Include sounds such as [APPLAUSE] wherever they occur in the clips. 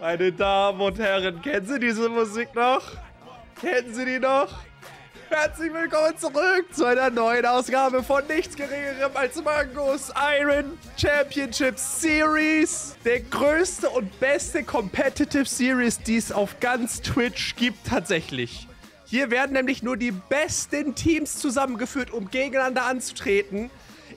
Meine Damen und Herren, kennen Sie diese Musik noch? Kennen Sie die noch? Herzlich willkommen zurück zu einer neuen Ausgabe von nichts Geringerem als Mangos Iron Championship Series. Der größte und beste Competitive Series, die es auf ganz Twitch gibt tatsächlich. Hier werden nämlich nur die besten Teams zusammengeführt, um gegeneinander anzutreten.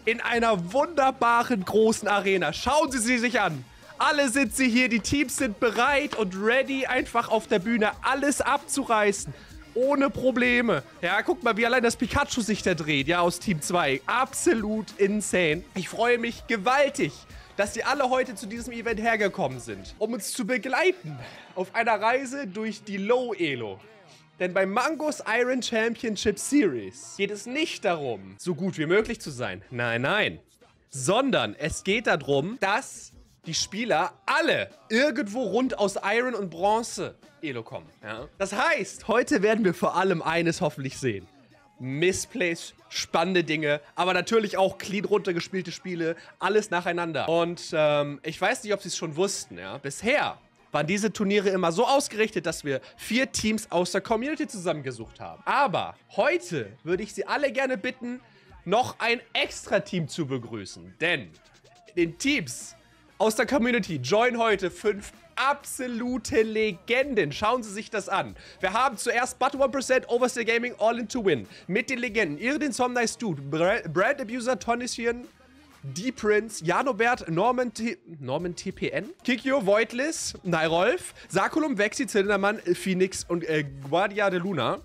In einer wunderbaren großen Arena. Schauen Sie sie sich an. Alle sind hier, die Teams sind bereit und ready, einfach auf der Bühne alles abzureißen. Ohne Probleme. Ja, guck mal, wie allein das Pikachu sich da dreht, ja, aus Team 2. Absolut insane. Ich freue mich gewaltig, dass sie alle heute zu diesem Event hergekommen sind, um uns zu begleiten auf einer Reise durch die Low-Elo. Denn bei Mangos Iron Championship Series geht es nicht darum, so gut wie möglich zu sein. Nein, nein. Sondern es geht darum, dass die Spieler alle irgendwo rund aus Iron und Bronze Elo kommen. Ja? Das heißt, heute werden wir vor allem eines hoffentlich sehen. Missplays, spannende Dinge, aber natürlich auch clean runtergespielte Spiele, alles nacheinander. Und ähm, ich weiß nicht, ob sie es schon wussten, ja. Bisher waren diese Turniere immer so ausgerichtet, dass wir vier Teams aus der Community zusammengesucht haben. Aber heute würde ich Sie alle gerne bitten, noch ein extra Team zu begrüßen. Denn den Teams aus der Community join heute fünf absolute Legenden. Schauen Sie sich das an. Wir haben zuerst But 1%, Overstay Gaming, All in to Win. Mit den Legenden. Irdin Somnice Dude, Brand Abuser, Tonisian, D-Prince, Janobert, Norman, T Norman TPN, Kikyo, Voidless, Nairolf, Sakulum, Vexi, Zindermann, Phoenix und äh, Guardia de Luna.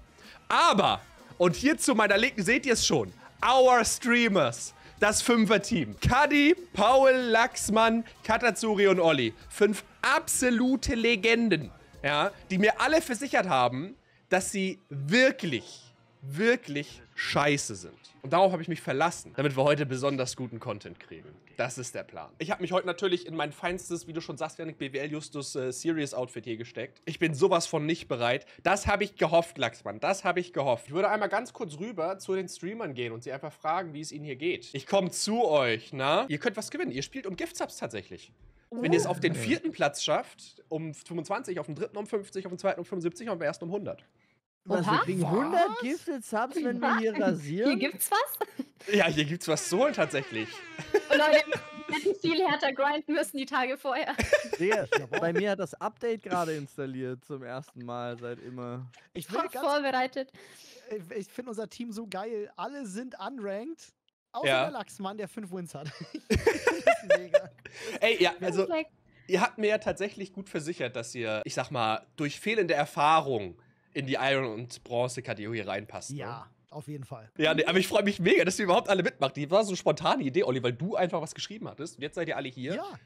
Aber, und hier zu meiner Linken seht ihr es schon, Our Streamers das Fünfer-Team. Kadi, Paul, Lachsmann, Katazuri und Olli. Fünf absolute Legenden, ja, die mir alle versichert haben, dass sie wirklich, wirklich scheiße sind. Und darauf habe ich mich verlassen, damit wir heute besonders guten Content kriegen. Das ist der Plan. Ich habe mich heute natürlich in mein feinstes, wie du schon sagst, Janik, BWL Justus äh, Serious Outfit hier gesteckt. Ich bin sowas von nicht bereit. Das habe ich gehofft, Lachsmann. Das habe ich gehofft. Ich würde einmal ganz kurz rüber zu den Streamern gehen und sie einfach fragen, wie es ihnen hier geht. Ich komme zu euch, na? Ihr könnt was gewinnen. Ihr spielt um Giftsubs tatsächlich. Wenn ihr es auf den vierten Platz schafft, um 25, auf dem dritten um 50, auf dem zweiten um 75 und am ersten um 100. Was, wir kriegen 100 Gifted Subs, wenn wir hier rasieren? Hier gibt's was? Ja, hier gibt's was zu holen tatsächlich. Und Leute, wir hätten viel härter grinden müssen die Tage vorher. Digga, bei mir hat das Update gerade installiert zum ersten Mal seit immer. Ich bin vorbereitet. Ich finde unser Team so geil. Alle sind unranked. Außer ja. der Lachsmann, der 5 Wins hat. [LAUGHS] mega. Ey, ja, also ihr habt mir ja tatsächlich gut versichert, dass ihr, ich sag mal, durch fehlende Erfahrung in die Iron- und Bronze-Kategorie reinpasst. Ne? Ja. Ne? Auf jeden Fall. Ja, nee, aber ich freue mich mega, dass ihr überhaupt alle mitmacht. Die war so eine spontane Idee, Olli, weil du einfach was geschrieben hattest. Und jetzt seid ihr alle hier. Ja.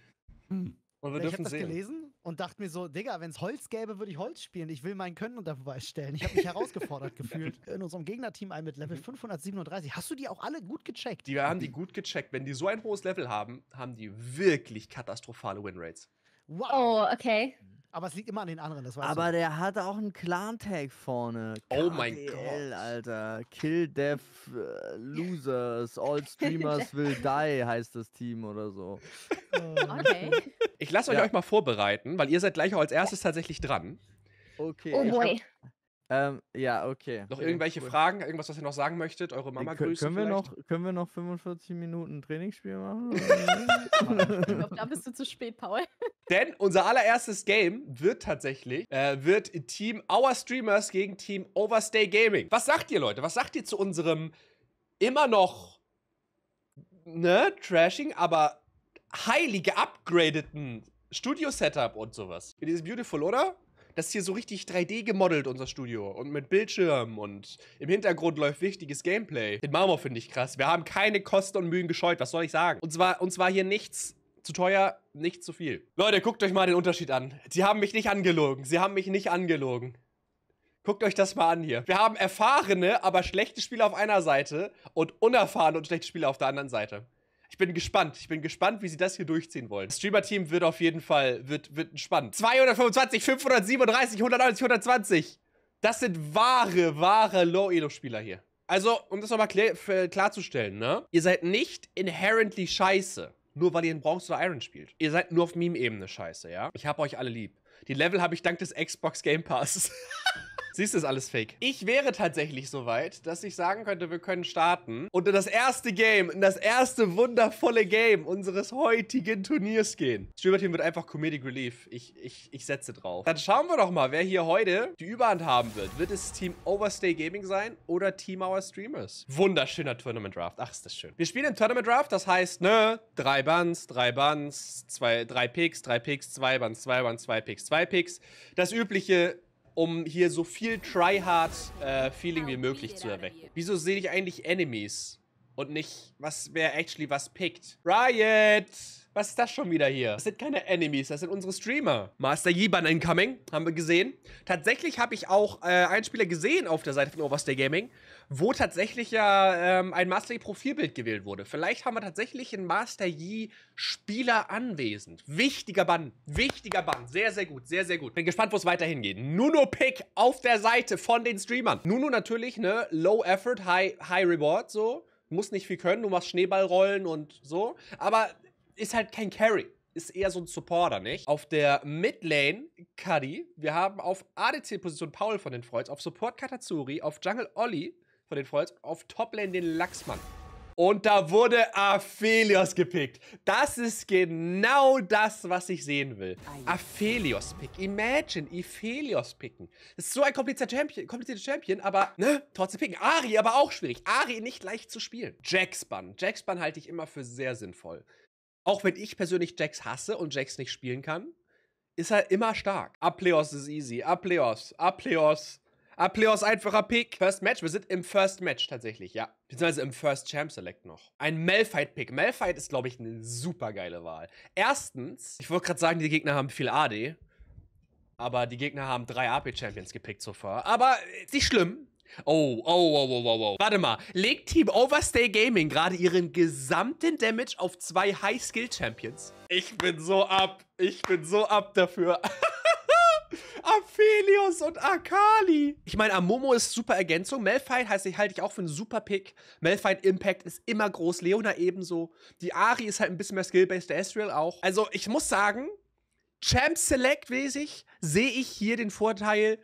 Hm. Und wir ja, ich habe das gelesen und dachte mir so, Digga, wenn es Holz gäbe, würde ich Holz spielen. Ich will mein Können unter Beweis stellen. Ich habe mich herausgefordert [LAUGHS] gefühlt. In unserem Gegnerteam ein mit Level 537. Hast du die auch alle gut gecheckt? Die haben die gut gecheckt. Wenn die so ein hohes Level haben, haben die wirklich katastrophale Winrates. Wow. Oh, okay. Aber es liegt immer an den anderen, das weißt Aber du. der hat auch einen Clan-Tag vorne. Oh mein Gott. Alter. Kill Death uh, Losers. All [LAUGHS] Streamers will die heißt das Team oder so. Okay. Ich lasse euch ja. euch mal vorbereiten, weil ihr seid gleich auch als erstes tatsächlich dran. Okay. Oh boy. Ähm, ja, okay. Noch irgendwelche cool. Fragen, irgendwas, was ihr noch sagen möchtet? Eure Mama grüßen können wir noch Können wir noch 45 Minuten Trainingsspiel machen? [LAUGHS] ich glaube, da bist du zu spät, Paul. [LAUGHS] Denn unser allererstes Game wird tatsächlich, äh, wird Team Our Streamers gegen Team Overstay Gaming. Was sagt ihr, Leute? Was sagt ihr zu unserem immer noch, ne, Trashing, aber highly geupgradeten Studio-Setup und sowas? It is beautiful, oder? Das ist hier so richtig 3D gemodelt, unser Studio. Und mit Bildschirm und im Hintergrund läuft wichtiges Gameplay. Den Marmor finde ich krass. Wir haben keine Kosten und Mühen gescheut, was soll ich sagen? Und zwar, und zwar hier nichts zu teuer, nichts zu viel. Leute, guckt euch mal den Unterschied an. Sie haben mich nicht angelogen. Sie haben mich nicht angelogen. Guckt euch das mal an hier. Wir haben erfahrene, aber schlechte Spieler auf einer Seite und unerfahrene und schlechte Spieler auf der anderen Seite. Ich bin gespannt. Ich bin gespannt, wie sie das hier durchziehen wollen. Das Streamer-Team wird auf jeden Fall wird, wird spannend. 225, 537, 190, 120. Das sind wahre, wahre Low-Elo-Spieler hier. Also, um das nochmal klar, klarzustellen, ne? Ihr seid nicht inherently scheiße, nur weil ihr in Bronze oder Iron spielt. Ihr seid nur auf Meme-Ebene scheiße, ja? Ich hab euch alle lieb. Die Level habe ich dank des Xbox Game Passes. [LAUGHS] Siehst du, ist alles fake. Ich wäre tatsächlich so weit, dass ich sagen könnte, wir können starten und in das erste Game, in das erste wundervolle Game unseres heutigen Turniers gehen. Streamer-Team wird einfach Comedic Relief. Ich, ich, ich setze drauf. Dann schauen wir doch mal, wer hier heute die Überhand haben wird. Wird es Team Overstay Gaming sein oder Team Our Streamers? Wunderschöner Tournament Draft. Ach, ist das schön. Wir spielen im Tournament Draft, das heißt, ne, drei Buns, drei Buns, zwei, drei Picks, drei Picks, zwei Buns, zwei Buns, zwei Picks, zwei Picks. Das übliche um hier so viel Tryhard-Feeling äh, wie möglich zu erwecken. Wieso sehe ich eigentlich Enemies und nicht, was wer actually was pickt? Riot! Was ist das schon wieder hier? Das sind keine Enemies, das sind unsere Streamer. Master Yiban incoming, haben wir gesehen. Tatsächlich habe ich auch äh, einen Spieler gesehen auf der Seite von Overstay Gaming, wo tatsächlich ja ähm, ein Master Yi-Profilbild gewählt wurde. Vielleicht haben wir tatsächlich einen Master Yi-Spieler anwesend. Wichtiger Bann, wichtiger Bann. Sehr, sehr gut, sehr, sehr gut. Bin gespannt, wo es weiterhin geht. Nuno-Pick auf der Seite von den Streamern. Nuno natürlich, ne, Low Effort, High, High Reward, so. Muss nicht viel können, du machst Schneeballrollen und so. Aber ist halt kein Carry. Ist eher so ein Supporter, nicht? Auf der Midlane Cuddy. Wir haben auf ADC-Position Paul von den Freuds. Auf Support Katazuri. Auf Jungle Olli von den Freuds. Auf Toplane den Lachsmann. Und da wurde Aphelios gepickt. Das ist genau das, was ich sehen will. Aphelios pick. Imagine, Aphelios picken. Das ist so ein komplizierter Champion, komplizierter Champion, aber ne, trotzdem picken. Ari aber auch schwierig. Ari nicht leicht zu spielen. Jaxban. Jaxban halte ich immer für sehr sinnvoll. Auch wenn ich persönlich Jax hasse und Jax nicht spielen kann, ist er immer stark. Apleos ist easy. Apleos. Apleos. Apleos einfacher Pick. First Match. Wir sind im First Match tatsächlich, ja. Beziehungsweise im First Champ Select noch. Ein Malphite-Pick. Malphite ist, glaube ich, eine super geile Wahl. Erstens, ich wollte gerade sagen, die Gegner haben viel AD. Aber die Gegner haben drei AP-Champions gepickt zuvor. Aber nicht schlimm. Oh, oh, oh, oh, oh, oh. Warte mal. Legt Team Overstay Gaming gerade ihren gesamten Damage auf zwei High-Skill-Champions? Ich bin so ab. Ich bin so ab dafür. [LAUGHS] Aphelios und Akali. Ich meine, Amomo ist super Ergänzung. Malphite heißt, ich halte ich auch für einen super Pick. Malphite Impact ist immer groß. Leona ebenso. Die Ari ist halt ein bisschen mehr Skill-based. Der Ezreal auch. Also, ich muss sagen, Champ Select mäßig sehe ich hier den Vorteil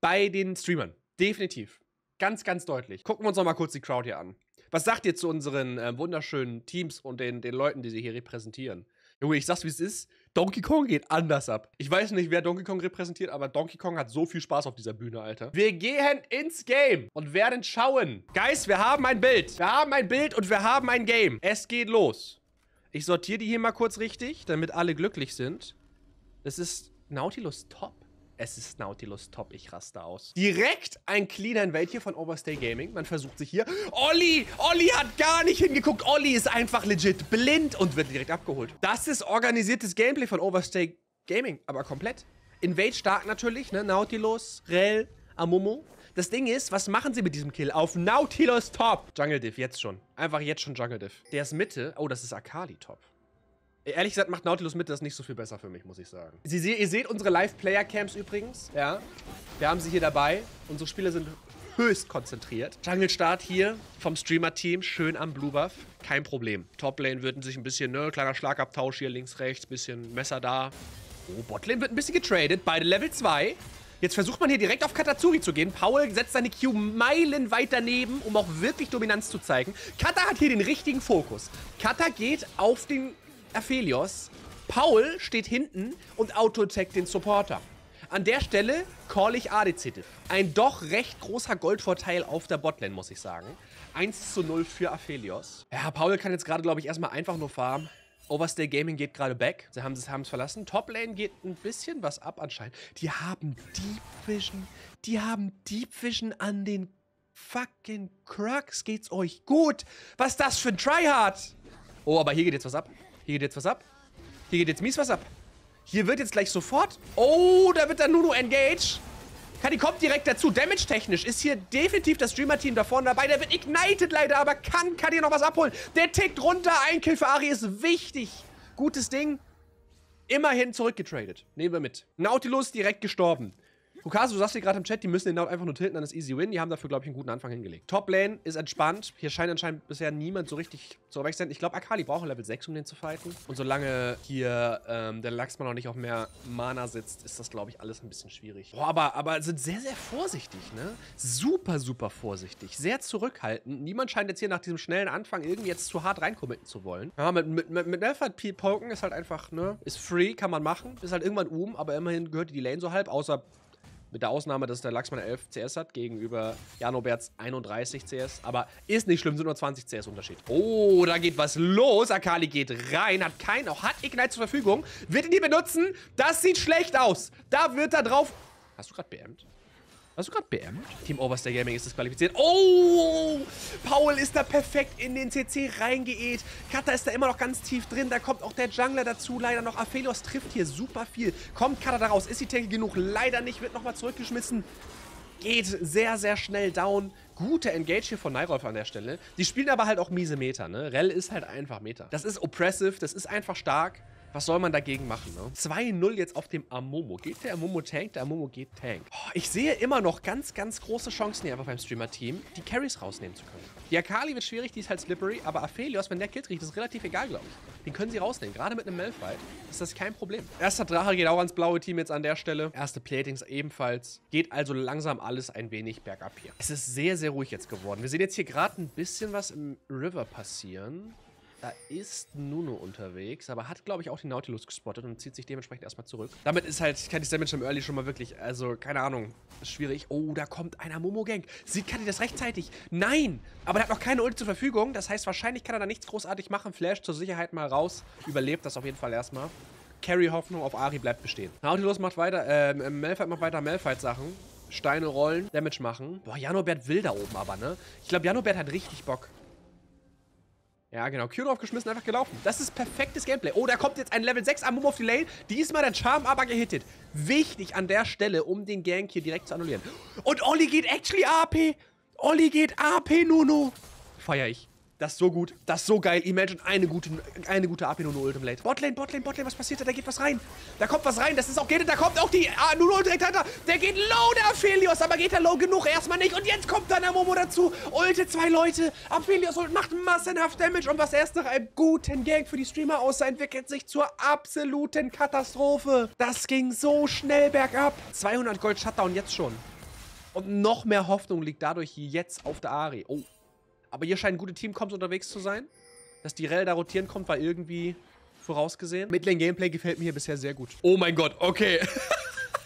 bei den Streamern. Definitiv. Ganz, ganz deutlich. Gucken wir uns noch mal kurz die Crowd hier an. Was sagt ihr zu unseren äh, wunderschönen Teams und den, den Leuten, die sie hier repräsentieren? Junge, ich sag's wie es ist. Donkey Kong geht anders ab. Ich weiß nicht, wer Donkey Kong repräsentiert, aber Donkey Kong hat so viel Spaß auf dieser Bühne, Alter. Wir gehen ins Game und werden schauen. Guys, wir haben ein Bild. Wir haben ein Bild und wir haben ein Game. Es geht los. Ich sortiere die hier mal kurz richtig, damit alle glücklich sind. Das ist Nautilus Top. Es ist Nautilus top, ich raste aus. Direkt ein cleaner Invade hier von Overstay Gaming. Man versucht sich hier. Olli! Olli hat gar nicht hingeguckt. Olli ist einfach legit blind und wird direkt abgeholt. Das ist organisiertes Gameplay von Overstay Gaming, aber komplett. Invade stark natürlich, ne? Nautilus, Rel, Amumu. Das Ding ist, was machen sie mit diesem Kill? Auf Nautilus top. Jungle Diff, jetzt schon. Einfach jetzt schon Jungle Diff. Der ist Mitte. Oh, das ist Akali top. Ehrlich gesagt macht Nautilus mit das nicht so viel besser für mich, muss ich sagen. Sie, ihr seht unsere Live-Player-Camps übrigens, ja. Wir haben sie hier dabei. Unsere Spieler sind höchst konzentriert. Jungle Start hier vom Streamer-Team, schön am Blue Buff. Kein Problem. Toplane würden sich ein bisschen, ne, kleiner Schlagabtausch hier links, rechts, bisschen Messer da. Oh, Botlane wird ein bisschen getradet, beide Level 2. Jetzt versucht man hier direkt auf Katazuri zu gehen. Paul setzt seine Q meilenweit daneben, um auch wirklich Dominanz zu zeigen. Kata hat hier den richtigen Fokus. Kata geht auf den Aphelios. Paul steht hinten und autoteckt den Supporter. An der Stelle call ich ADC-Diff. Ein doch recht großer Goldvorteil auf der Botlane, muss ich sagen. 1 zu 0 für Aphelios. Ja, Paul kann jetzt gerade, glaube ich, erstmal einfach nur farmen. Overstay Gaming geht gerade back. Sie haben es verlassen. Toplane geht ein bisschen was ab anscheinend. Die haben Deep Vision. Die haben Deep Vision an den fucking Crux. Geht's euch gut? Was ist das für ein Tryhard? Oh, aber hier geht jetzt was ab. Hier geht jetzt was ab. Hier geht jetzt mies was ab. Hier wird jetzt gleich sofort... Oh, da wird dann Nunu engage. Kadi kommt direkt dazu. Damage-technisch ist hier definitiv das Streamer-Team da vorne dabei. Der wird ignited leider, aber kann Kadi noch was abholen. Der tickt runter. Ein Kill für Ari ist wichtig. Gutes Ding. Immerhin zurückgetradet. Nehmen wir mit. Nautilus direkt gestorben. Hukasu, du sagst dir gerade im Chat, die müssen den Laut einfach nur tilten, dann ist easy win. Die haben dafür, glaube ich, einen guten Anfang hingelegt. Top Lane ist entspannt. Hier scheint anscheinend bisher niemand so richtig zu wechseln. Ich glaube, Akali braucht Level 6, um den zu fighten. Und solange hier ähm, der Laxmann noch nicht auf mehr Mana sitzt, ist das, glaube ich, alles ein bisschen schwierig. Boah, aber, aber sind sehr, sehr vorsichtig, ne? Super, super vorsichtig. Sehr zurückhaltend. Niemand scheint jetzt hier nach diesem schnellen Anfang irgendwie jetzt zu hart reinkommitten zu wollen. Ja, mit, mit, mit, mit Malphite poken ist halt einfach, ne? Ist free, kann man machen. Ist halt irgendwann um, aber immerhin gehört die Lane so halb, außer mit der Ausnahme, dass der Laxmann 11 CS hat gegenüber Janoberts 31 CS. Aber ist nicht schlimm, sind nur 20 CS Unterschied. Oh, da geht was los. Akali geht rein, hat keinen, auch hat Ignite zur Verfügung. Wird ihn die benutzen? Das sieht schlecht aus. Da wird er drauf... Hast du gerade BM't? Hast du gerade BM? Team Overstay Gaming ist disqualifiziert. Oh! Paul ist da perfekt in den CC reingeet. Kata ist da immer noch ganz tief drin. Da kommt auch der Jungler dazu. Leider noch. Aphelios trifft hier super viel. Kommt Kata da raus? Ist die Tanke genug? Leider nicht. Wird nochmal zurückgeschmissen. Geht sehr, sehr schnell down. Gute Engage hier von Nyrolf an der Stelle. Die spielen aber halt auch miese Meter, ne? Rell ist halt einfach Meter. Das ist oppressive. Das ist einfach stark. Was soll man dagegen machen, ne? 2-0 jetzt auf dem Amomo. Geht der Amomo Tank? Der Amomo geht Tank. Oh, ich sehe immer noch ganz, ganz große Chancen hier einfach beim Streamer-Team, die Carries rausnehmen zu können. Die Akali wird schwierig, die ist halt slippery, aber Aphelios, wenn der Kill kriegt, ist relativ egal, glaube ich. Den können sie rausnehmen. Gerade mit einem Malfight ist das kein Problem. Erster Drache geht auch ans blaue Team jetzt an der Stelle. Erste Platings ebenfalls. Geht also langsam alles ein wenig bergab hier. Es ist sehr, sehr ruhig jetzt geworden. Wir sehen jetzt hier gerade ein bisschen was im River passieren. Da ist Nuno unterwegs, aber hat, glaube ich, auch den Nautilus gespottet und zieht sich dementsprechend erstmal zurück. Damit ist halt Katis Damage im Early schon mal wirklich, also keine Ahnung, schwierig. Oh, da kommt einer Momo-Gang. Sieht Katis das rechtzeitig? Nein! Aber er hat noch keine Ulti zur Verfügung. Das heißt, wahrscheinlich kann er da nichts großartig machen. Flash zur Sicherheit mal raus. Überlebt das auf jeden Fall erstmal. Carry-Hoffnung auf Ari bleibt bestehen. Nautilus macht weiter, äh, Malphite macht weiter Malphite-Sachen. Steine rollen, Damage machen. Boah, Janobert will da oben aber, ne? Ich glaube, Janobert hat richtig Bock. Ja, genau. Q draufgeschmissen, einfach gelaufen. Das ist perfektes Gameplay. Oh, da kommt jetzt ein Level 6 Amumu auf die Lane. Diesmal der Charm aber gehittet. Wichtig an der Stelle, um den Gank hier direkt zu annullieren. Und Olli geht actually AP. Olli geht AP, Nuno. Feier ich. Das ist so gut. Das ist so geil. Imagine eine gute, eine gute AP Nuno Ultimate. Botlane, Botlane, Botlane, was passiert da? Da geht was rein. Da kommt was rein. Das ist auch geht. Da kommt auch die ah, Nuno direkt hinter. Der geht low, der Aphelios. Aber geht er low genug? Erstmal nicht. Und jetzt kommt dann der Momo dazu. Ulte zwei Leute. Aphelios macht massenhaft Damage. Und was erst nach einem guten Gang für die Streamer aussah, entwickelt sich zur absoluten Katastrophe. Das ging so schnell bergab. 200 Gold Shutdown jetzt schon. Und noch mehr Hoffnung liegt dadurch jetzt auf der Ari. Oh, aber hier scheinen gute Teamcoms unterwegs zu sein. Dass die Rell da rotieren kommt, war irgendwie vorausgesehen. Midlane-Gameplay gefällt mir hier bisher sehr gut. Oh mein Gott, okay.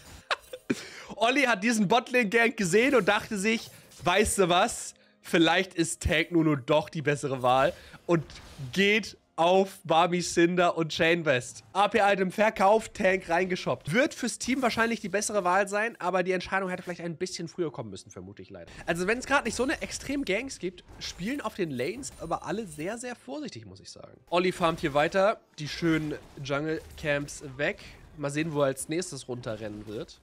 [LAUGHS] Olli hat diesen Botlane-Gang gesehen und dachte sich, weißt du was? Vielleicht ist Tank nur, nur doch die bessere Wahl und geht auf Barbie Cinder und Chain West. AP-Item verkauft, Tank reingeshoppt. Wird fürs Team wahrscheinlich die bessere Wahl sein, aber die Entscheidung hätte vielleicht ein bisschen früher kommen müssen, vermute ich leider. Also wenn es gerade nicht so eine extrem Gangs gibt, spielen auf den Lanes aber alle sehr, sehr vorsichtig, muss ich sagen. Olli farmt hier weiter, die schönen Jungle Camps weg. Mal sehen, wo er als nächstes runterrennen wird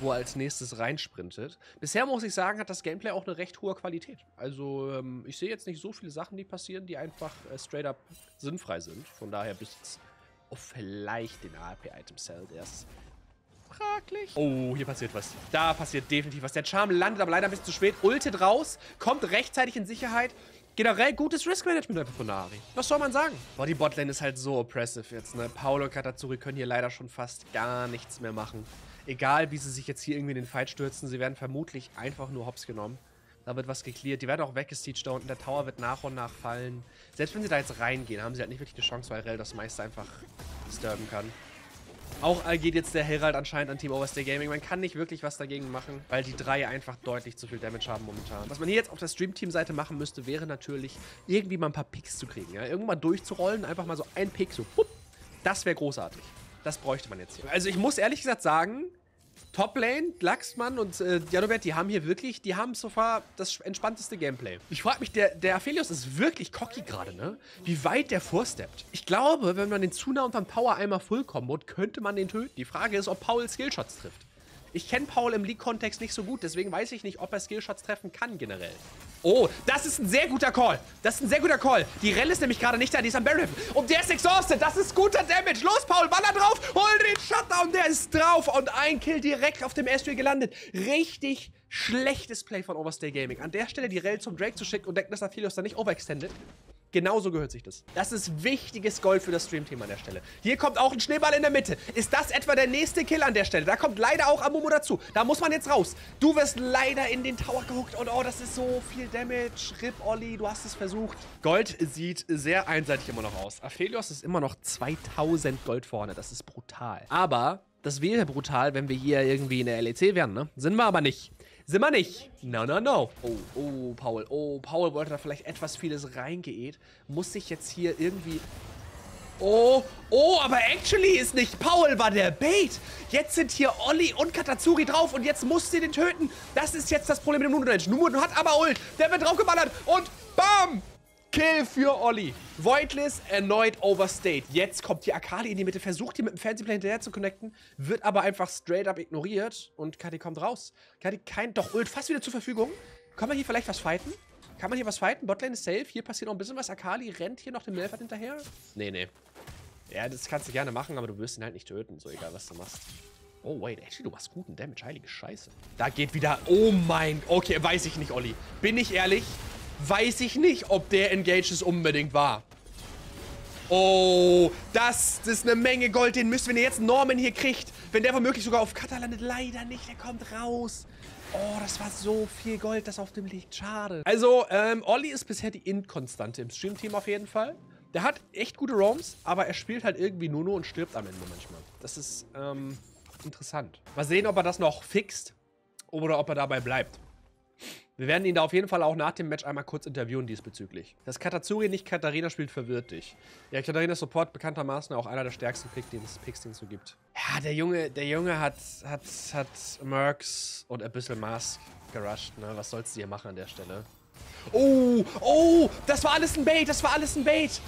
wo er als nächstes reinsprintet. Bisher muss ich sagen, hat das Gameplay auch eine recht hohe Qualität. Also ähm, ich sehe jetzt nicht so viele Sachen, die passieren, die einfach äh, straight up sinnfrei sind. Von daher bis jetzt oh, vielleicht den AP-Item Cell, der ist fraglich. Oh, hier passiert was. Da passiert definitiv was. Der Charm landet aber leider ein bisschen zu spät. Ultet raus, kommt rechtzeitig in Sicherheit. Generell gutes Risk-Management einfach von Ari. Was soll man sagen? Boah, die Botlane ist halt so oppressive jetzt, ne? Paolo und Katsuri können hier leider schon fast gar nichts mehr machen. Egal, wie sie sich jetzt hier irgendwie in den Fight stürzen, sie werden vermutlich einfach nur hops genommen. Da wird was geklärt. Die werden auch weggesteached da unten. Der Tower wird nach und nach fallen. Selbst wenn sie da jetzt reingehen, haben sie halt nicht wirklich eine Chance, weil Rell das meiste einfach disturben kann. Auch geht jetzt der Herald anscheinend an Team Overstay Gaming. Man kann nicht wirklich was dagegen machen, weil die drei einfach deutlich zu viel Damage haben momentan. Was man hier jetzt auf der Stream-Team-Seite machen müsste, wäre natürlich irgendwie mal ein paar Picks zu kriegen. Ja? Irgendwann durchzurollen, einfach mal so ein Pick, so pup. Das wäre großartig. Das bräuchte man jetzt hier. Also ich muss ehrlich gesagt sagen, Toplane, Laxmann und äh, Janobert, die haben hier wirklich, die haben so far das entspannteste Gameplay. Ich frage mich, der, der Aphelios ist wirklich cocky gerade, ne? Wie weit der vorsteppt. Ich glaube, wenn man den zu nah unterm Power einmal full kombot, könnte man den töten. Die Frage ist, ob Paul Skillshots trifft. Ich kenne Paul im League-Kontext nicht so gut, deswegen weiß ich nicht, ob er Skillshots treffen kann generell. Oh, das ist ein sehr guter Call. Das ist ein sehr guter Call. Die Rell ist nämlich gerade nicht da, die ist am Barrel. Und der ist exhausted. Das ist guter Damage. Los, Paul, baller drauf. Hol den Shutdown. Der ist drauf. Und ein Kill direkt auf dem Astray gelandet. Richtig schlechtes Play von Overstay Gaming. An der Stelle die Rell zum Drake zu schicken und denken, dass Aphelios da nicht overextended. Genauso gehört sich das. Das ist wichtiges Gold für das Stream-Team an der Stelle. Hier kommt auch ein Schneeball in der Mitte. Ist das etwa der nächste Kill an der Stelle? Da kommt leider auch Amumu dazu. Da muss man jetzt raus. Du wirst leider in den Tower gehuckt. Und oh, das ist so viel Damage. Rip, Olli, du hast es versucht. Gold sieht sehr einseitig immer noch aus. Aphelios ist immer noch 2000 Gold vorne. Das ist brutal. Aber das wäre brutal, wenn wir hier irgendwie in der LEC wären, ne? Sind wir aber nicht. Sind wir nicht. No, no, no. Oh, oh, Paul. Oh, Paul wollte da vielleicht etwas vieles reingeht. Muss sich jetzt hier irgendwie... Oh, oh, aber actually ist nicht Paul, war der Bait. Jetzt sind hier Olli und Katazuri drauf und jetzt muss sie den töten. Das ist jetzt das Problem mit dem Nuno-Range. Nuno hat aber Ult. Der wird draufgeballert und BAM! Kill für Olli. Voidless erneut overstayed. Jetzt kommt die Akali in die Mitte, versucht die mit dem Fancyplay hinterher zu connecten, wird aber einfach straight up ignoriert und Kati kommt raus. Kati kein, doch Ult fast wieder zur Verfügung. Kann man hier vielleicht was fighten? Kann man hier was fighten? Botlane ist safe. Hier passiert noch ein bisschen was. Akali rennt hier noch dem Melfert hinterher. Nee, nee. Ja, das kannst du gerne machen, aber du wirst ihn halt nicht töten. So egal, was du machst. Oh, wait, actually, du machst guten Damage. Heilige Scheiße. Da geht wieder... Oh mein... Okay, weiß ich nicht, Olli. Bin ich ehrlich? Weiß ich nicht, ob der Engages unbedingt war. Oh, das, das ist eine Menge Gold. Den müsst, wenn ihr jetzt Norman hier kriegt, wenn der womöglich sogar auf Kata landet, leider nicht, der kommt raus. Oh, das war so viel Gold, das auf dem liegt. Schade. Also, ähm, Olli ist bisher die Inkonstante im Stream-Team auf jeden Fall. Der hat echt gute Roams, aber er spielt halt irgendwie Nuno und stirbt am Ende manchmal. Das ist, ähm, interessant. Mal sehen, ob er das noch fixt oder ob er dabei bleibt. Wir werden ihn da auf jeden Fall auch nach dem Match einmal kurz interviewen diesbezüglich. Dass Katazuri nicht Katharina spielt, verwirrt dich. Ja, Katharina Support bekanntermaßen auch einer der stärksten Pick, den es, Picks, den es so gibt. Ja, der Junge, der Junge hat, hat, hat Mercs und ein bisschen Mask gerusht, ne? Was sollst du hier machen an der Stelle? Oh, oh, das war alles ein Bait, das war alles ein Bait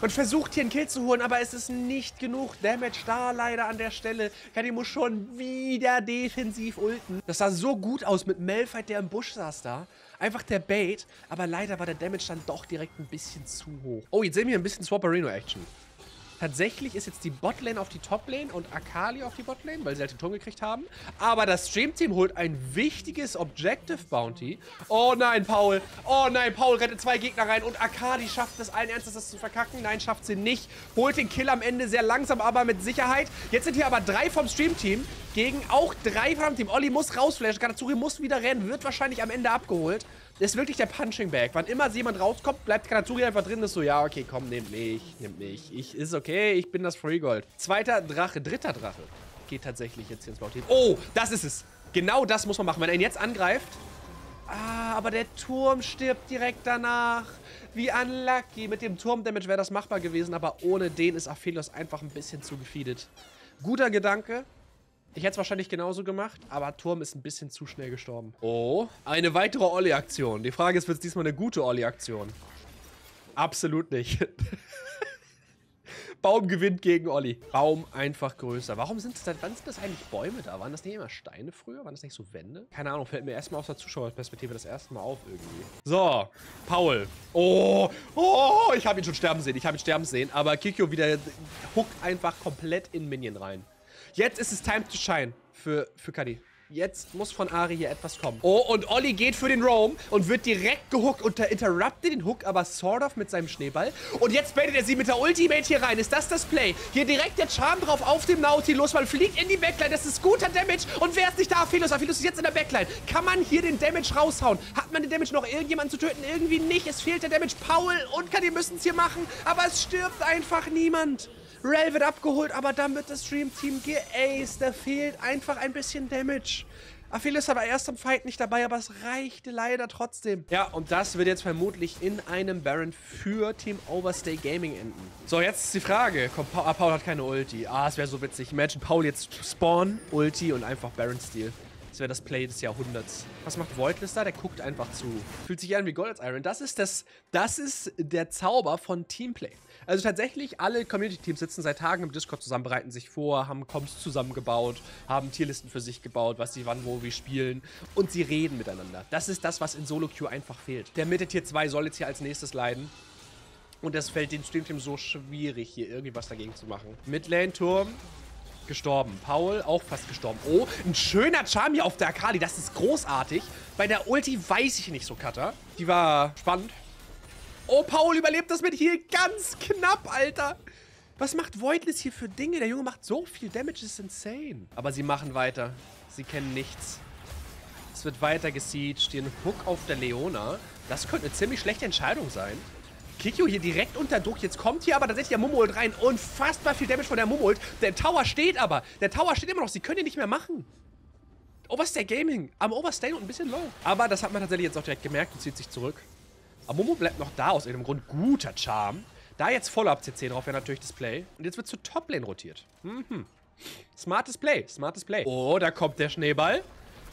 und versucht hier einen Kill zu holen, aber es ist nicht genug Damage da leider an der Stelle. Kadi muss schon wieder defensiv ulten. Das sah so gut aus mit Malphite, der im Busch saß da. Einfach der Bait, aber leider war der Damage dann doch direkt ein bisschen zu hoch. Oh, jetzt sehen wir ein bisschen Swapperino-Action. Tatsächlich ist jetzt die Botlane auf die Toplane und Akali auf die Botlane, weil sie halt den Turm gekriegt haben. Aber das Stream-Team holt ein wichtiges Objective Bounty. Oh nein, Paul. Oh nein, Paul rettet zwei Gegner rein und Akali schafft es allen Ernstes, das zu verkacken. Nein, schafft sie nicht. Holt den Kill am Ende sehr langsam, aber mit Sicherheit. Jetzt sind hier aber drei vom Stream-Team gegen auch drei vom Team. Olli muss rausflashen, Kanazuri muss wieder rennen, wird wahrscheinlich am Ende abgeholt. Das ist wirklich der Punching Bag. Wann immer jemand rauskommt, bleibt Kanazuri einfach drin. Ist so, ja, okay, komm, nimm mich, nimm mich. Ich, ist okay, ich bin das Freegold. Zweiter Drache, dritter Drache. Geht tatsächlich jetzt hier ins Bauteam. Oh, das ist es. Genau das muss man machen. Wenn er ihn jetzt angreift. Ah, aber der Turm stirbt direkt danach. Wie unlucky. Mit dem Turm-Damage wäre das machbar gewesen, aber ohne den ist Aphelios einfach ein bisschen zu gefeedet. Guter Gedanke, ich hätte es wahrscheinlich genauso gemacht, aber Turm ist ein bisschen zu schnell gestorben. Oh, eine weitere Olli-Aktion. Die Frage ist, wird es diesmal eine gute Olli-Aktion? Absolut nicht. [LAUGHS] Baum gewinnt gegen Olli. Baum einfach größer. Warum sind das, wann sind das eigentlich Bäume da? Waren das nicht immer Steine früher? Waren das nicht so Wände? Keine Ahnung, fällt mir erstmal aus der Zuschauerperspektive das erste Mal auf irgendwie. So, Paul. Oh, oh, ich habe ihn schon sterben sehen. Ich habe ihn sterben sehen. Aber Kikyo wieder huckt einfach komplett in Minion rein. Jetzt ist es time to shine für, für Kadi. Jetzt muss von Ari hier etwas kommen. Oh, und Olli geht für den Roam und wird direkt gehuckt und interruptet den Hook aber sort of mit seinem Schneeball. Und jetzt baitet er sie mit der Ultimate hier rein. Ist das das Play? Hier direkt der Charm drauf auf dem Nautilus. Man fliegt in die Backline. Das ist guter Damage. Und wer ist nicht da? Aphelios. Aphelios ist jetzt in der Backline. Kann man hier den Damage raushauen? Hat man den Damage noch irgendjemanden zu töten? Irgendwie nicht. Es fehlt der Damage. Paul und Kadi müssen es hier machen. Aber es stirbt einfach niemand. Rel wird abgeholt, aber dann wird das Stream-Team geaced. Da fehlt einfach ein bisschen Damage. Aphelios war erst im Fight nicht dabei, aber es reichte leider trotzdem. Ja, und das wird jetzt vermutlich in einem Baron für Team Overstay Gaming enden. So, jetzt ist die Frage. Komm, pa ah, Paul hat keine Ulti. Ah, es wäre so witzig. Imagine Paul jetzt Spawn, Ulti und einfach Baron Steal. Das wäre das Play des Jahrhunderts. Was macht Voidless da? Der guckt einfach zu. Fühlt sich an wie Gold als Iron. Das ist, das, das ist der Zauber von Teamplay. Also tatsächlich, alle Community-Teams sitzen seit Tagen im Discord zusammen, bereiten sich vor, haben Comps zusammengebaut, haben Tierlisten für sich gebaut, was sie wann, wo, wie spielen. Und sie reden miteinander. Das ist das, was in Solo-Queue einfach fehlt. Der Mitte Tier 2 soll jetzt hier als nächstes leiden. Und es fällt dem Streamteam so schwierig, hier irgendwie was dagegen zu machen. Midlane-Turm, gestorben. Paul auch fast gestorben. Oh, ein schöner Charm hier auf der Akali. Das ist großartig. Bei der Ulti weiß ich nicht so, Cutter. Die war spannend. Oh, Paul überlebt das mit hier ganz knapp, Alter. Was macht Voidless hier für Dinge? Der Junge macht so viel Damage, das ist insane. Aber sie machen weiter. Sie kennen nichts. Es wird weiter gesiegt. Ein Hook auf der Leona. Das könnte eine ziemlich schlechte Entscheidung sein. Kikyo hier direkt unter Druck. Jetzt kommt hier aber tatsächlich der Mummold rein. Unfassbar viel Damage von der Mummold. Der Tower steht aber. Der Tower steht immer noch. Sie können ihn nicht mehr machen. Overstay Gaming am Overstay und ein bisschen low. Aber das hat man tatsächlich jetzt auch direkt gemerkt und zieht sich zurück. Amomo bleibt noch da aus irgendeinem Grund. Guter Charm. Da jetzt Follow-up-CC drauf wäre natürlich das Play. Und jetzt wird zur Top-Lane rotiert. Mhm. Smartes Play, smartes Play. Oh, da kommt der Schneeball.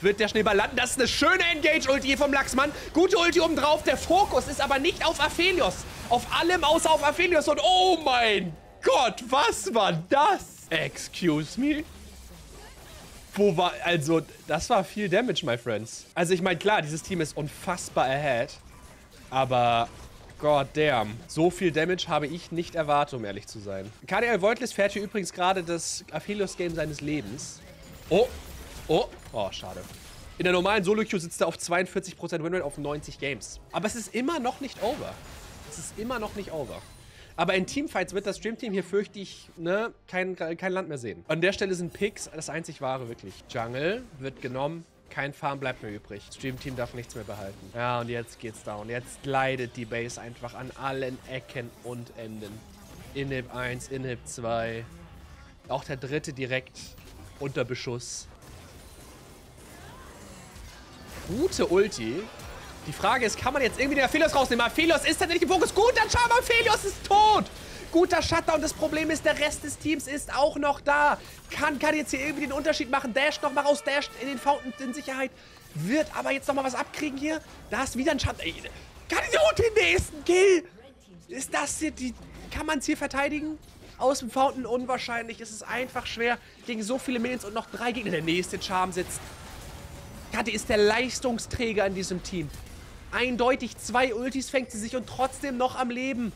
Wird der Schneeball landen? Das ist eine schöne Engage-Ulti vom Lachsmann. Gute Ulti oben drauf. Der Fokus ist aber nicht auf Aphelios. Auf allem außer auf Aphelios. Und oh mein Gott, was war das? Excuse me? Wo war, also, das war viel Damage, my friends. Also, ich meine, klar, dieses Team ist unfassbar ahead. Aber God damn. So viel Damage habe ich nicht erwartet, um ehrlich zu sein. KDL Voidless fährt hier übrigens gerade das Aphelios-Game seines Lebens. Oh. Oh. Oh, schade. In der normalen Solo-Queue sitzt er auf 42% Winrate auf 90 Games. Aber es ist immer noch nicht over. Es ist immer noch nicht over. Aber in Teamfights wird das Streamteam hier, fürchte ich, ne, kein, kein Land mehr sehen. An der Stelle sind Picks das einzig wahre, wirklich. Jungle wird genommen. Kein Farm bleibt mehr übrig. Stream-Team darf nichts mehr behalten. Ja, und jetzt geht's down. Jetzt leidet die Base einfach an allen Ecken und Enden. Inhib 1, Inhib 2. Auch der dritte direkt unter Beschuss. Gute Ulti. Die Frage ist, kann man jetzt irgendwie den Aphelios rausnehmen? Aphelios ist tatsächlich im Fokus. Guter Charme, Aphelios ist tot. Guter Shutdown. Das Problem ist, der Rest des Teams ist auch noch da. Kann, kann jetzt hier irgendwie den Unterschied machen. Dasht nochmal raus, dasht in den Fountain in Sicherheit. Wird aber jetzt nochmal was abkriegen hier. Da ist wieder ein Shutdown. Kann ich auch den nächsten Kill? Ist das hier die... Kann man es hier verteidigen? Aus dem Fountain unwahrscheinlich. Es ist einfach schwer gegen so viele Minions und noch drei Gegner. Der nächste Charm sitzt. Kati ist der Leistungsträger in diesem Team. Eindeutig zwei Ultis fängt sie sich und trotzdem noch am Leben.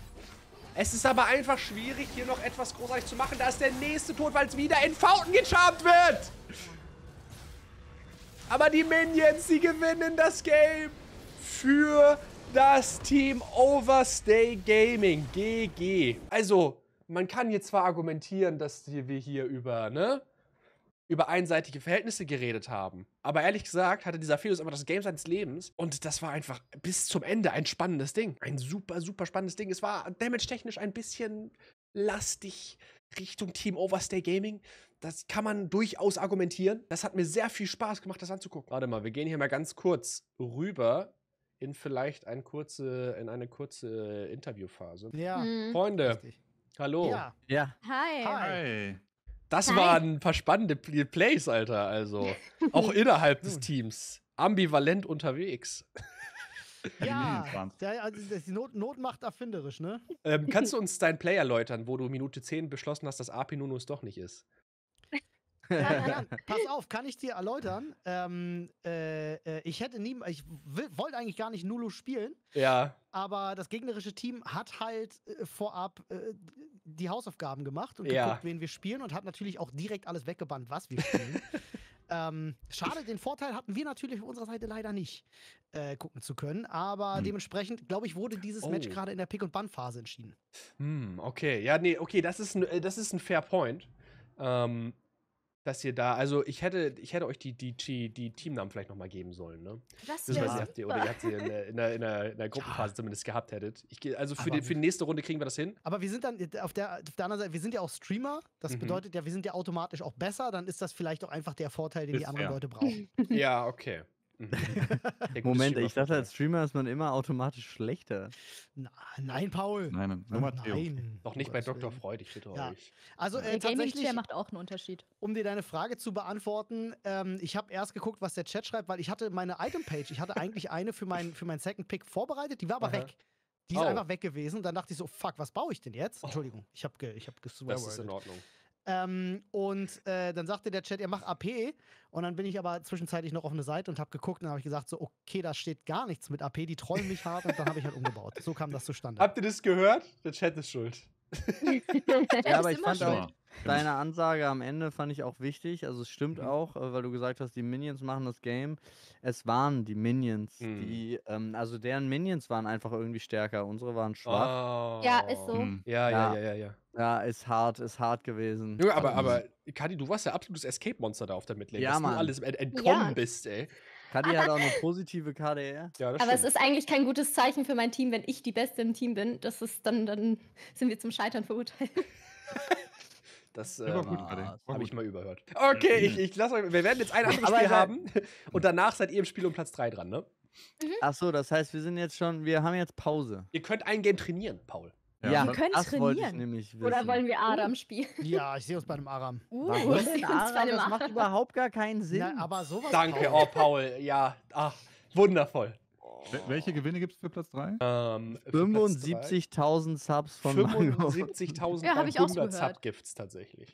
Es ist aber einfach schwierig, hier noch etwas großartig zu machen. Da ist der nächste Tod, weil es wieder in Fountain gecharmt wird. Aber die Minions, sie gewinnen das Game für das Team Overstay Gaming. GG. Also, man kann hier zwar argumentieren, dass wir hier über, ne? Über einseitige Verhältnisse geredet haben. Aber ehrlich gesagt hatte dieser Philus immer das Game seines Lebens und das war einfach bis zum Ende ein spannendes Ding. Ein super, super spannendes Ding. Es war damage-technisch ein bisschen lastig Richtung Team Overstay Gaming. Das kann man durchaus argumentieren. Das hat mir sehr viel Spaß gemacht, das anzugucken. Warte mal, wir gehen hier mal ganz kurz rüber in vielleicht ein kurze, in eine kurze Interviewphase. Ja. Mhm. Freunde, Richtig. hallo. Ja. ja. Hi. Hi. Das Hi. waren ein paar spannende Plays, Alter. Also [LAUGHS] auch innerhalb des Teams. Ambivalent unterwegs. Ja, der, also die Not, Not, macht erfinderisch, ne? Ähm, kannst du uns deinen Play erläutern, wo du Minute 10 beschlossen hast, dass AP Nunu es doch nicht ist? Ja, ja, [LAUGHS] pass auf, kann ich dir erläutern? Ähm, äh, äh ich hätte nie, ich wollte eigentlich gar nicht Nulu spielen. Ja. Aber das gegnerische Team hat halt äh, vorab äh, die Hausaufgaben gemacht und ja. geguckt, wen wir spielen und hat natürlich auch direkt alles weggebannt, was wir spielen. [LAUGHS] ähm, schade, den Vorteil hatten wir natürlich auf unserer Seite leider nicht äh, gucken zu können, aber hm. dementsprechend, glaube ich, wurde dieses oh. Match gerade in der Pick- und Bann-Phase entschieden. Hm, okay, ja, nee, okay, das ist ein, äh, das ist ein Fair Point. Ähm, dass ihr da, also ich hätte, ich hätte euch die, die, die, die Teamnamen vielleicht nochmal geben sollen, ne? Das wäre ja. ihr, Oder ihr habt sie in der, in der, in der, in der [LAUGHS] Gruppenphase ja. zumindest gehabt hättet. Ich, also für die, für die nächste Runde kriegen wir das hin. Aber wir sind dann, auf der, auf der anderen Seite, wir sind ja auch Streamer. Das mhm. bedeutet ja, wir sind ja automatisch auch besser. Dann ist das vielleicht auch einfach der Vorteil, den ist, die anderen ja. Leute brauchen. Ja, okay. Mhm. [LAUGHS] Der Moment, ich dachte, als Streamer ist man immer automatisch schlechter. Na, nein, Paul. Nein, nein. Nein. Noch nicht bei Dr. Freud, ich bitte Ja. euch. Also Der äh, Gaming tatsächlich, macht auch einen Unterschied. um dir deine Frage zu beantworten, ähm, ich habe erst geguckt, was der Chat schreibt, weil ich hatte meine Item-Page, ich hatte [LAUGHS] eigentlich eine für meinen für mein Second Pick vorbereitet, die war aber Aha. weg. Die ist Oh. einfach weg gewesen. Dann dachte ich so, fuck, was baue ich denn jetzt? Entschuldigung, ich habe ge, ich hab Das ist in. Ordnung. Ähm, und äh, dann sagte der Chat, er macht AP. Und dann bin ich aber zwischenzeitlich noch auf eine Seite und habe geguckt und dann habe ich gesagt, so, okay, da steht gar nichts mit AP, die trollen mich hart und dann habe ich halt umgebaut. So kam das zustande. Habt ihr das gehört? Der Chat ist schuld. [LAUGHS] Ja, aber ich fand schuld. auch deine Ansage am Ende fand ich auch wichtig. Also es stimmt Mhm. auch, äh, weil du gesagt hast, die Minions machen das Game. Es waren die Minions, Mhm. die, ähm, also deren Minions waren einfach irgendwie stärker. Unsere waren schwach. Ja, ist so. Hm. Ja, ja, Ja. ja, ja, ja. Ja, ist hart, ist hart gewesen. Junge, aber, Also, aber, Kadi, du warst ja absolutes Escape-Monster da auf der Midlane, Ja, dass Mann. du alles ent entkommen Ja. bist, ey. Kadi hat auch eine positive KDR. Ja, das Aber es stimmt. ist eigentlich kein gutes Zeichen für mein Team, wenn ich die Beste im Team bin. Das ist dann, dann sind wir zum Scheitern verurteilt. Das gut, Ah, habe ich mal überhört. Okay, ich, ich lasse euch. Wir werden jetzt ein anderes Spiel haben [LAUGHS] und danach seid ihr im Spiel um Platz 3 dran, ne? Ach so, das heißt, wir sind jetzt schon, wir haben jetzt Pause. Ihr könnt ein Game trainieren, Paul. Ja, Wir können das trainieren. Oder wollen wir Adam spielen? Ja, ich sehe uns bei einem Aram. Uh, Warum Aram? [LAUGHS] einem Das macht Aram. überhaupt gar keinen Sinn. Na, aber sowas. Danke, Paul. oh, Paul. Ja, ach, wundervoll. Wel- Welche Gewinne gibt es für Platz 3? Ähm, für Platz 75.000 Subs drei. von Mango. 75.000 Ja, hab bei ich auch 100 so gehört. Subgifts tatsächlich.